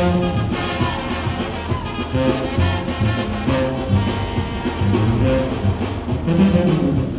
Thank you.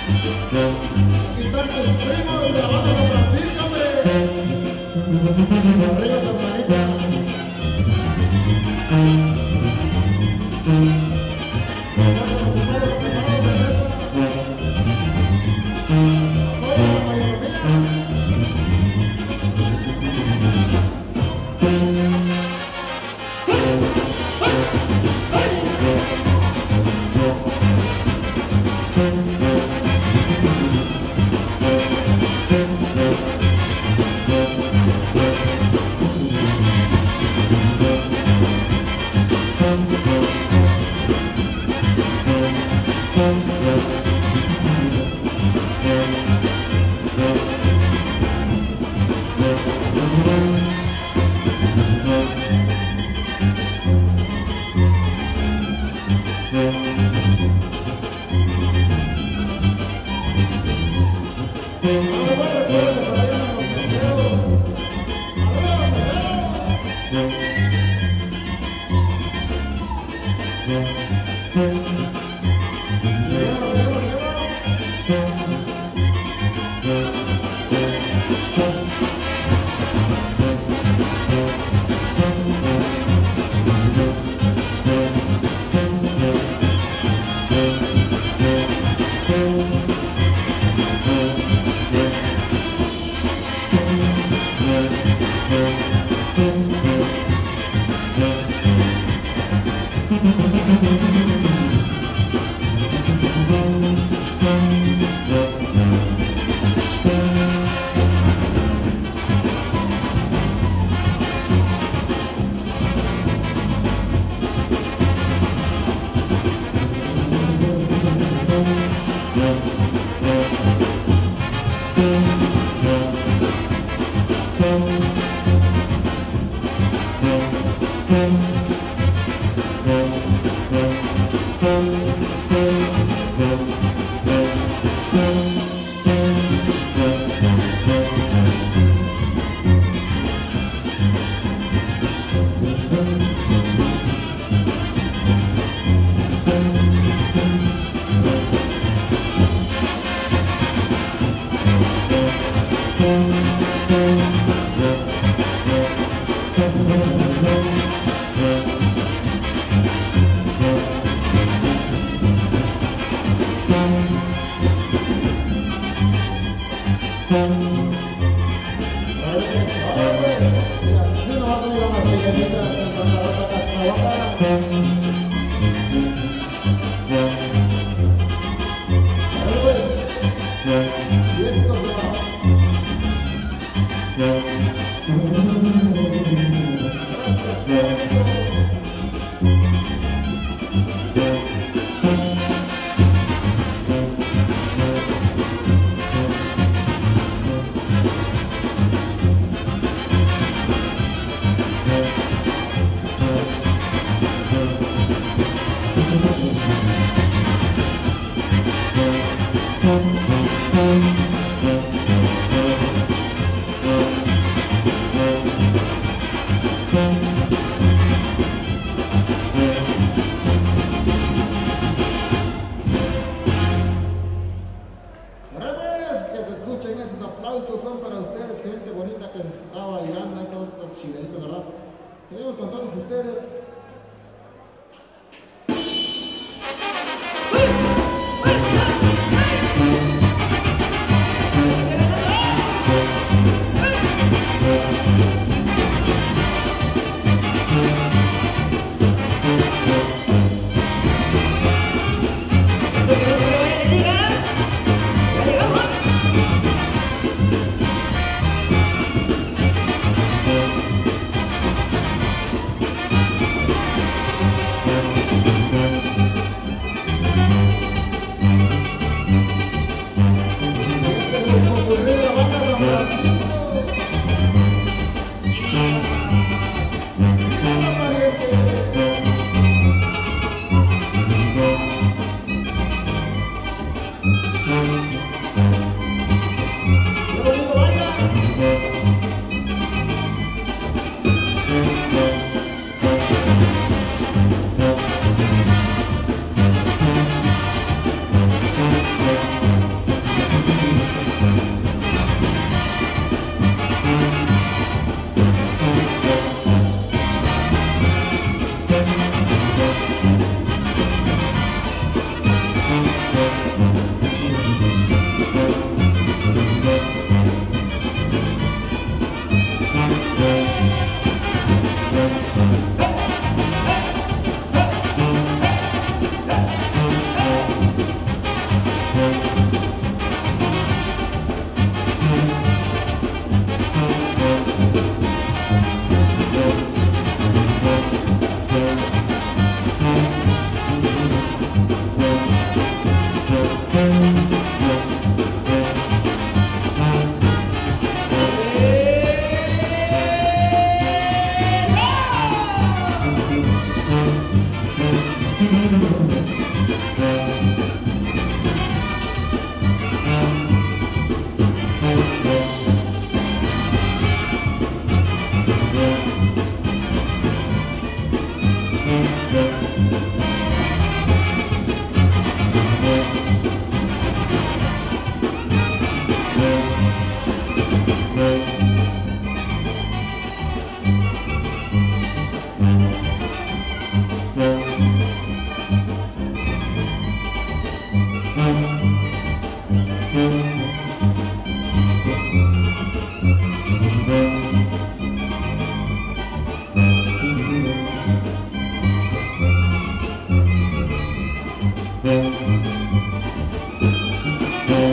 Aquí están los primos de la banda San Francisco, hombre. Los reyes hasta Oh,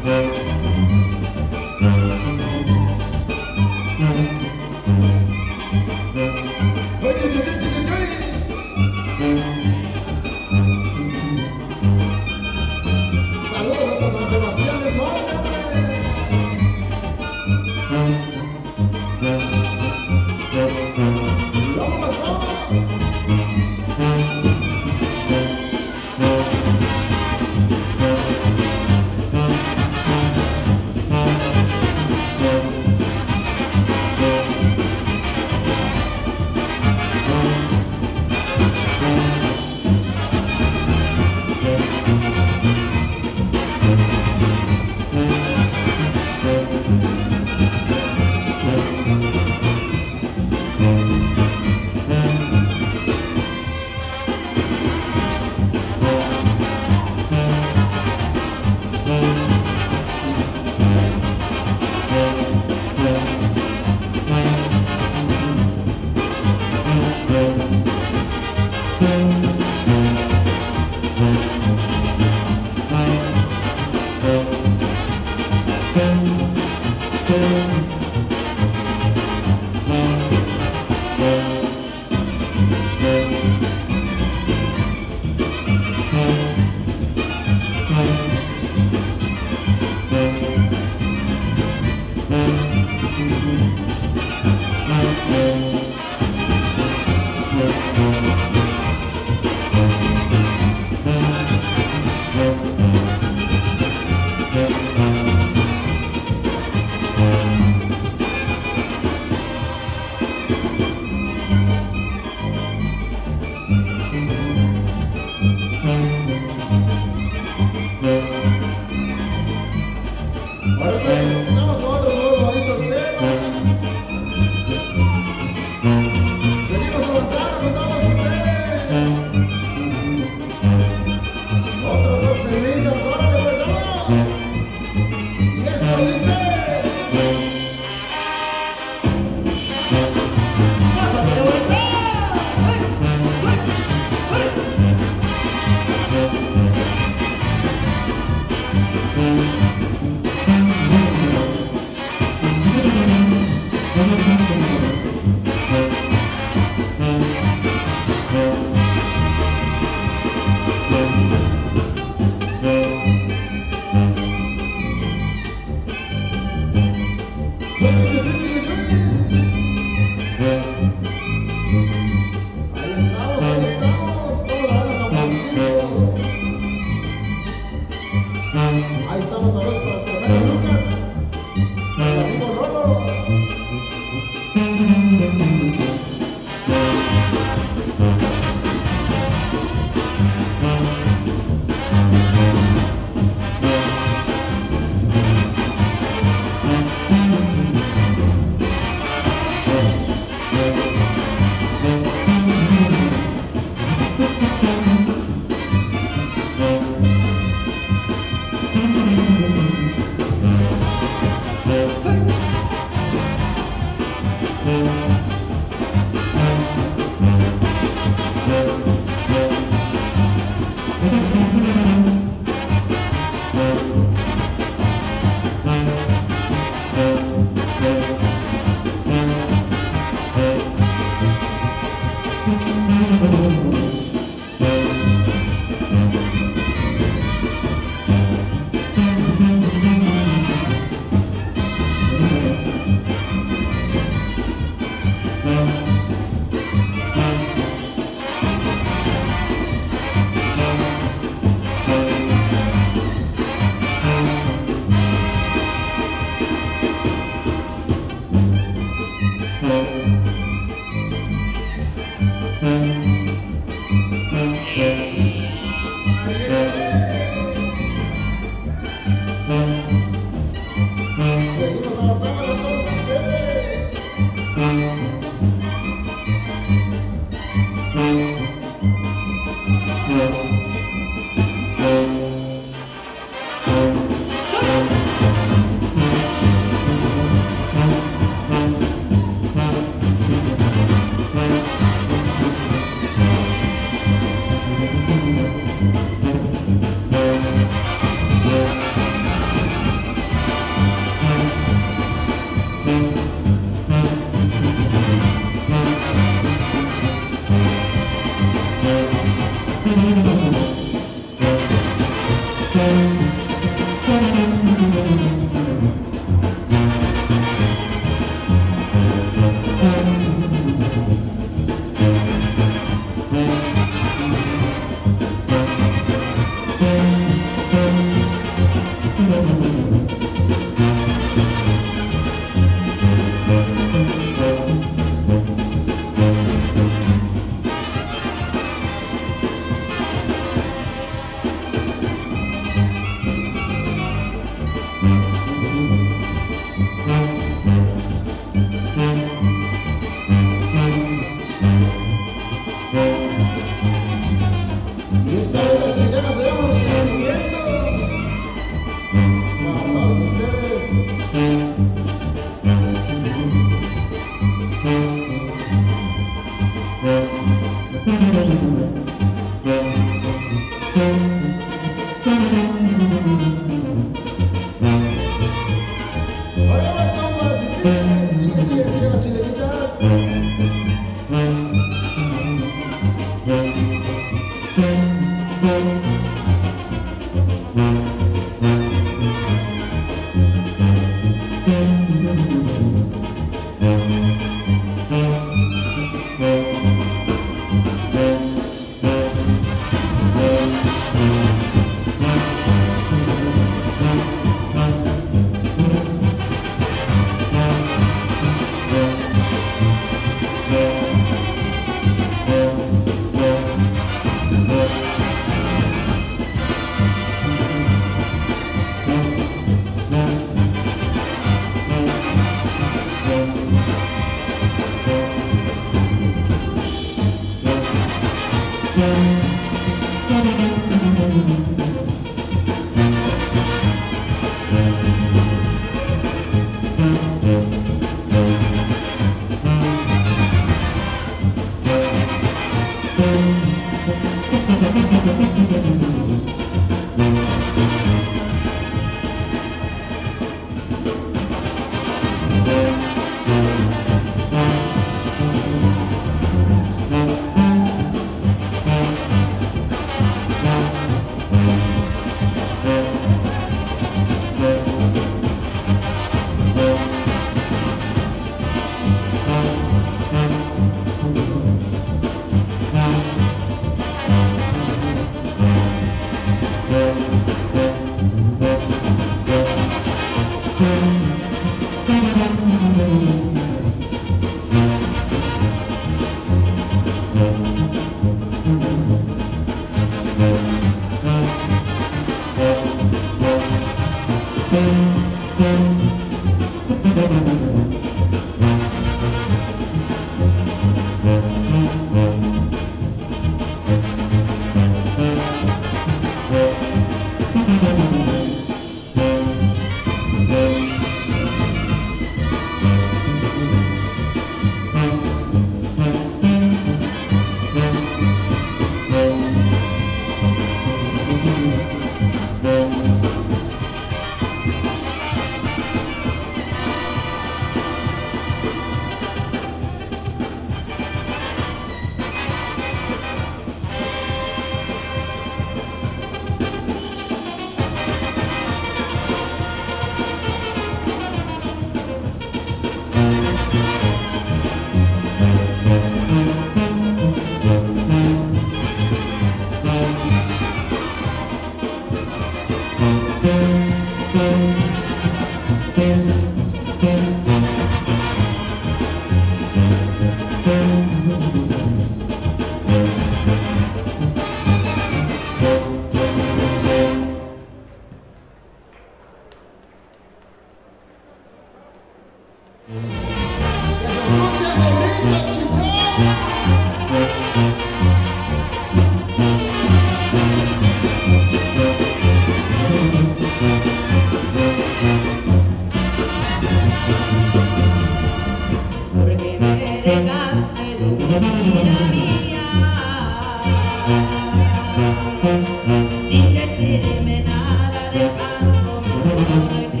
decirme nada de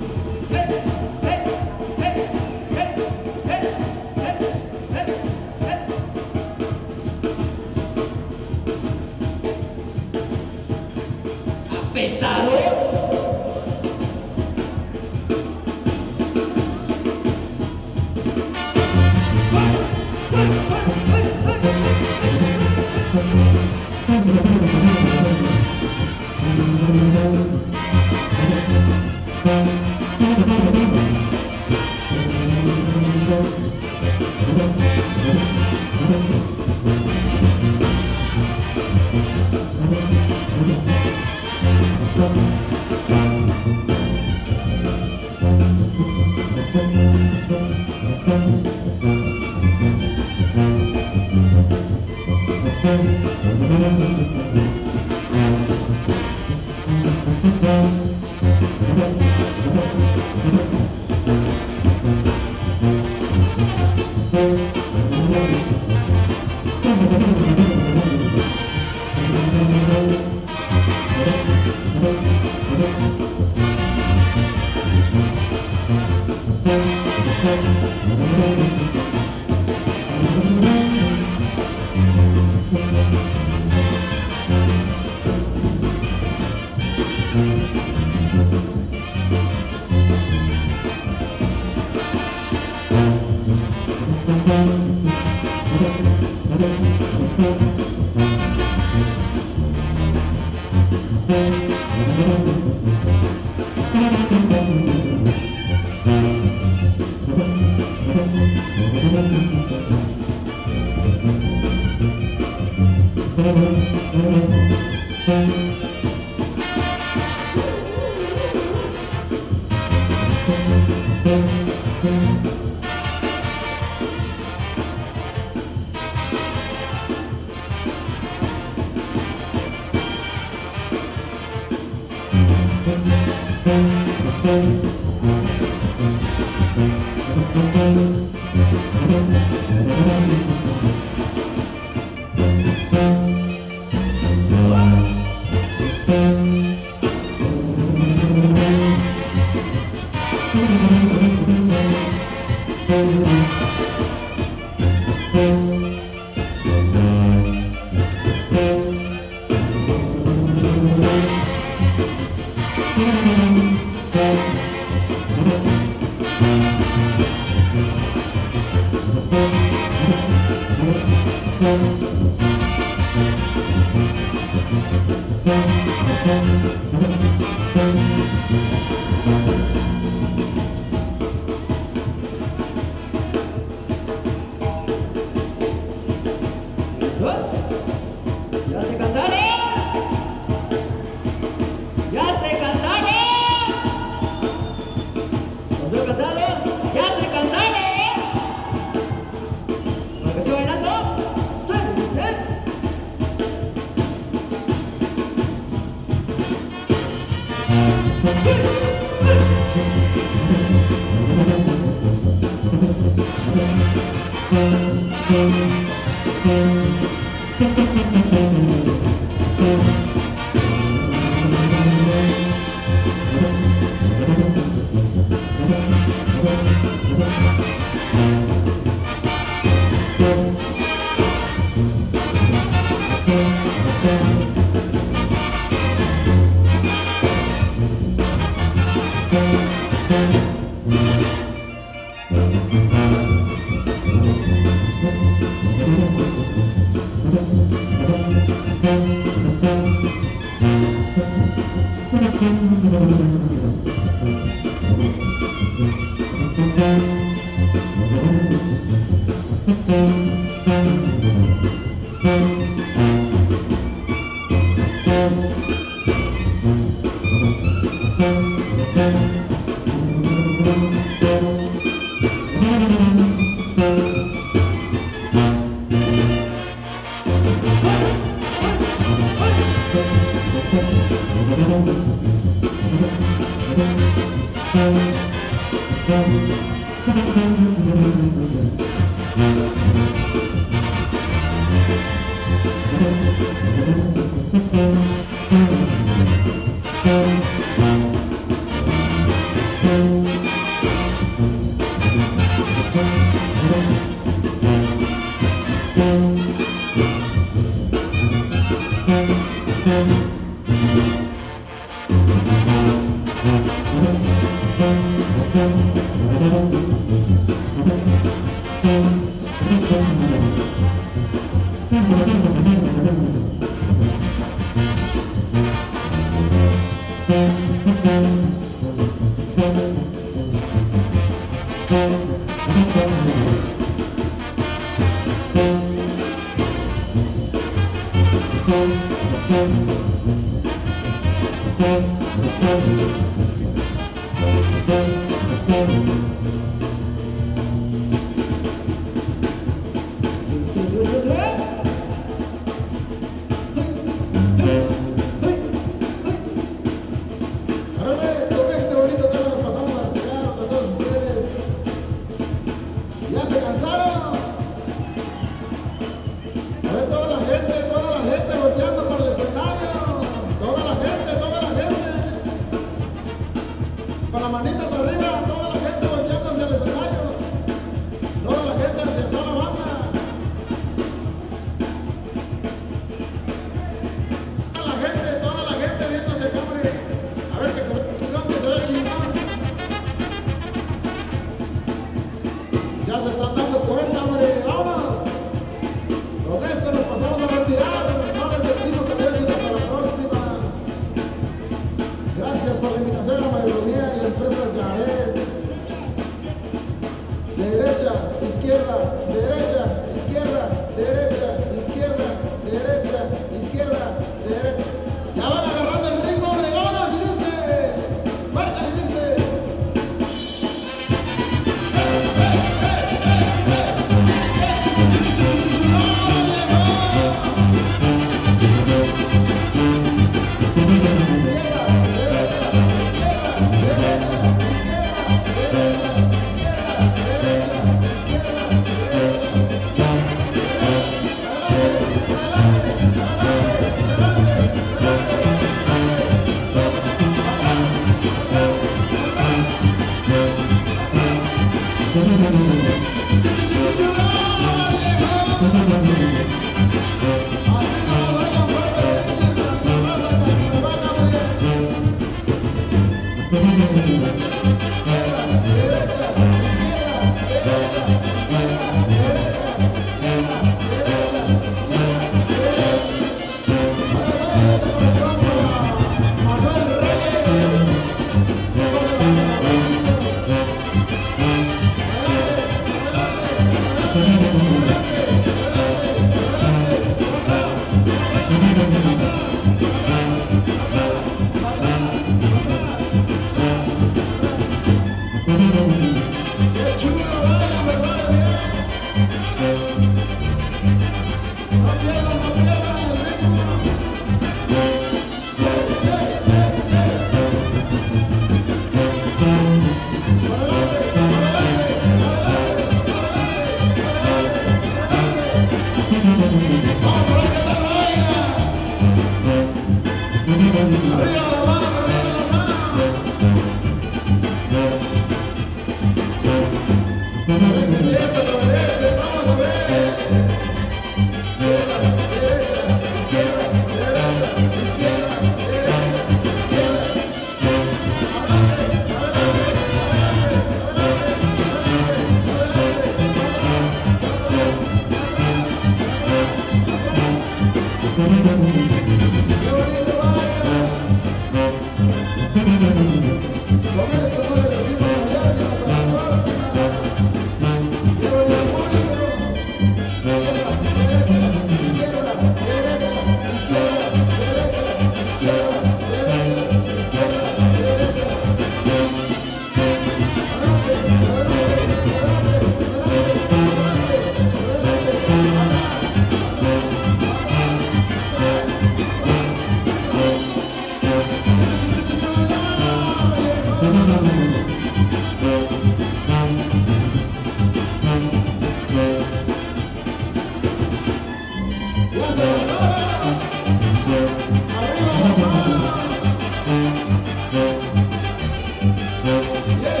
Yeah.